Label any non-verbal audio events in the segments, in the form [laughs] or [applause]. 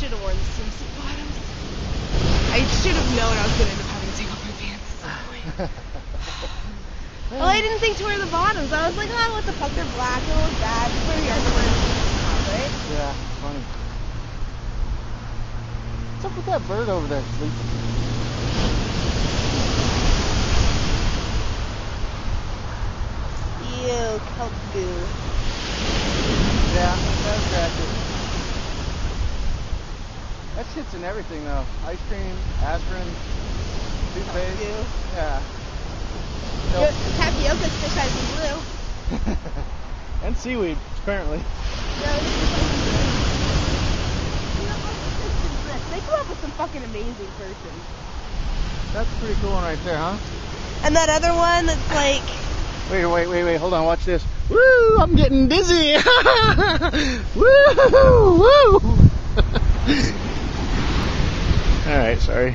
should have worn the swimsuit bottoms. I should have known I was going to end up having to take off my pants at some point. Well, I didn't think to wear the bottoms. I was like, oh, what the fuck? They're black. They look bad. Just wear your underwear right? Yeah, funny. What's up with that bird over there sleeping? Ew, kelp goo. Yeah, that's ratchet. That shit's in everything though. Ice cream, aspirin, toothpaste. Goo. Yeah. Nope. Tapioca's fish eyes and blue. [laughs] and seaweed, apparently. No, this is like You know, this is this. They come up with some fucking amazing persons. That's a pretty cool one right there, huh? And that other one that's like, Wait, wait, wait, wait. Hold on. Watch this. Woo! I'm getting dizzy. [laughs] woo! [laughs] Woo! All right. Sorry.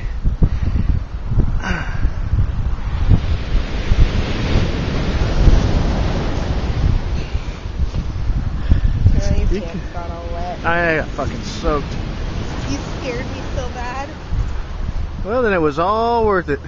your You pants can- got all wet. I got fucking soaked. You scared me so bad. Well, then it was all worth it.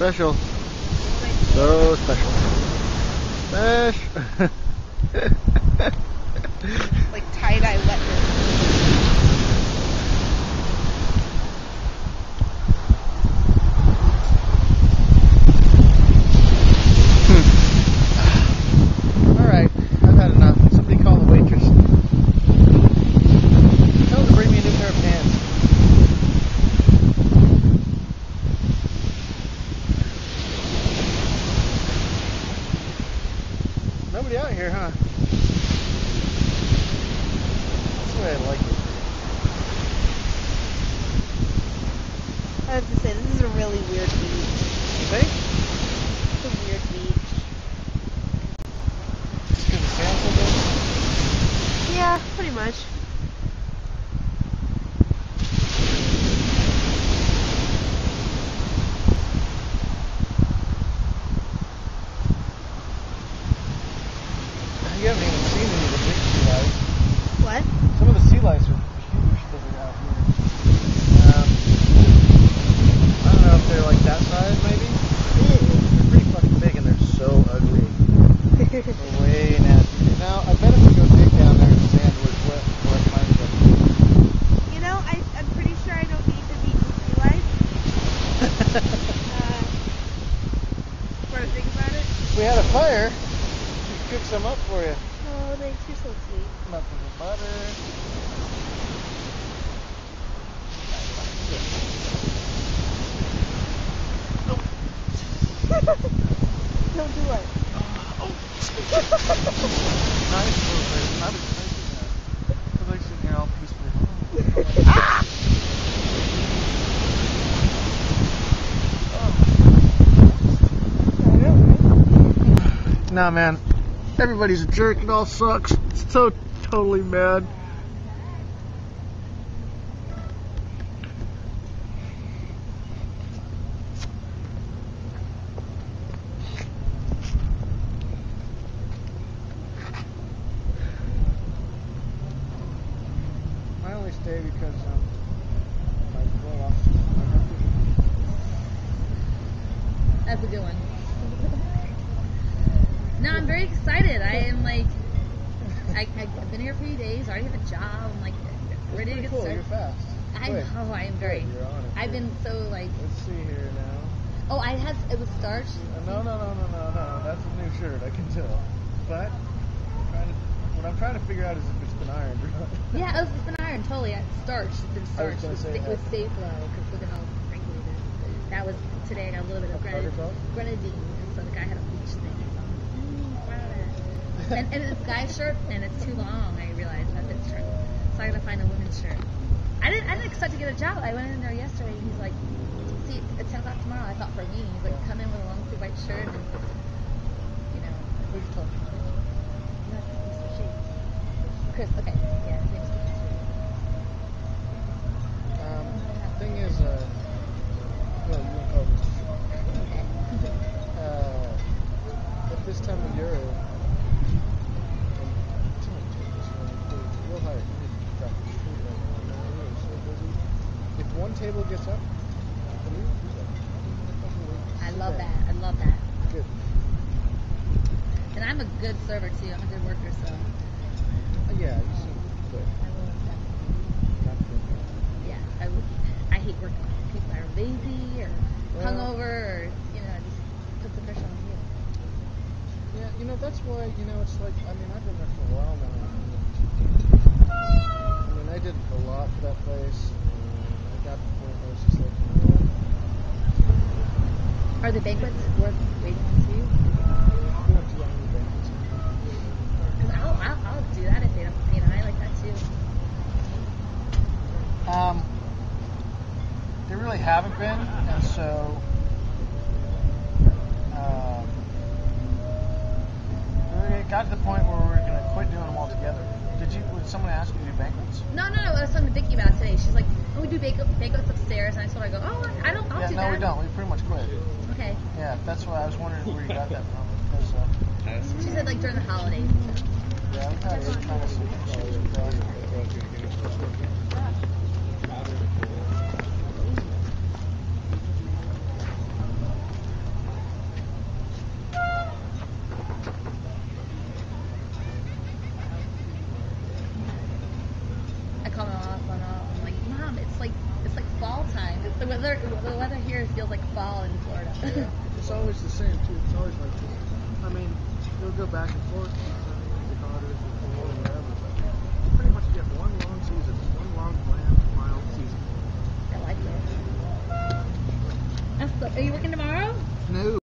Special. So. Special. Special. [laughs] Like tie-dye wetness. All right, I've had enough. Somebody call the waitress. Tell them to bring me a new pair of pants. Nobody out here, huh? That's the way I like it. I have to say, this is a really weird beach. You think? It's a weird beach. Just 'cause it's canceled it? Yeah, pretty much. You haven't even seen any of the big sea lights. What? Some of the sea lights are huge that are out here. Um, I don't know if they're like that size, maybe. They're pretty fucking big and they're so ugly. They're way nasty. Now, I bet if we go dig down there in the sand where it's wet, we'll find them. You know, I, I'm pretty sure I don't need to beat the sea life. Uh, want to think about it? if we had a fire, we'd cook some up for you. Oh, thanks. You're so sweet. Nothing but butter. [laughs] Don't do it. [laughs] Nice movement. I was thinking that. I was like sitting here all peacefully. ah! I know, right? Nah, man. Everybody's a jerk. It all sucks. It's so totally mad. I only stay because um, my blood off. That's a good one. [laughs] No, I'm very excited. I am like, I, I've been here a few days. I already have a job. I'm like ready to get cool. started. You're fast. I Quick. know. I am very. You're on it. I've been so like. Let's see here now. Oh, I had it was starch. Uh, No, no, no, no, no, no. That's a new shirt. I can tell. But I'm trying to, what I'm trying to figure out is if it's been ironed or not. [laughs] Yeah, it was it's been ironed totally. It's starch. It's been I was starch. gonna With, sta- with that. stay flow because look at how wrinkly it is. that was today. I got a little bit of grenadine, grenadine, and so the guy had a bleach thing. So, mm, proud of that. [laughs] and, and it's a guy's shirt, and it's too long. I realized that fits shirt, so I gotta find a women's shirt. I didn't, I didn't expect to get a job. I went in there yesterday, and he's like, "See, at ten o'clock tomorrow." I thought for a meeting. He's like, "Come in with a long sleeve white shirt, and you know, Who you talking to? not Mr. Shea. Chris. Okay, yeah, his name's Chris. Um, thing is, uh, well, you won't call this. Okay. Uh, at this time of year, and it's not too this one, it's real hard. You need to drop the street right now. man. We are so busy. If one table gets up, can you do that? I love that. I love that. Good. And I'm a good server too. I'm a good worker, so Uh, yeah, you seem good. I will accept. Yeah, I would. I hate working with people that are lazy or Well- hungover or you know just put the pressure on you. Yeah, you know, that's why, you know, it's like, I mean, I've been there for a while now. I mean, I did a lot for that place. And I got to the point where it's just like, you know what? Are the banquets worth waiting to see? We don't do that banquets. Because I'll, I'll I'll do that if they don't. You know, I like that too. Um, they really haven't been, and so um, it got to the point where we were going to quit doing them altogether. Did you? Would someone ask you to do banquets? No, no, no. I was talking to Vicky about it today. She's like, "Oh, we do banquet, banquets upstairs," and I told her, "I go, oh, I don't. I'll yeah, do no, that." we don't. We pretty much quit. Okay. Yeah, that's why I was wondering where you got that from. Because, uh, She said like during the holidays. yeah, we've had all kind of issues. I call my mom up and I'm like, Mom, it's like it's like fall time. It's the weather here feels like fall in Florida. Yeah, it's always the same too. It's always like this. I mean, it'll go back and forth. Hotter, it's cold, or whatever. But you pretty much get one long season, one long bland, mild season. I like it. That's the, are you working tomorrow?